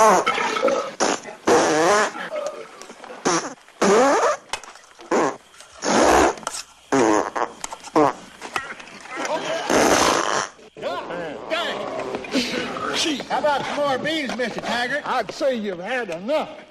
How about some more beans, Mr. Taggart? I'd say you've had enough.